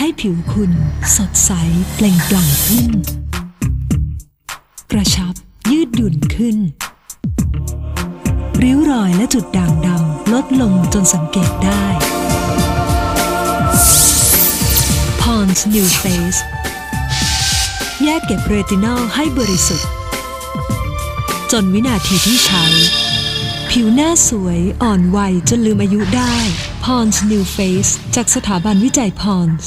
ให้ผิวคุณสดใสเปล่งปลั่งขึ้น กระชับยืดหยุ่นขึ้น ริ้วรอยและจุดด่างดำลดลงจนสังเกตได้ Pond's New Face แยกเก็บเรตินอลให้บริสุทธิ์ จนวินาทีที่ใช้ ผิวหน้าสวยอ่อนวัยจนลืมอายุได้ Pond's New Face จากสถาบันวิจัย Pond's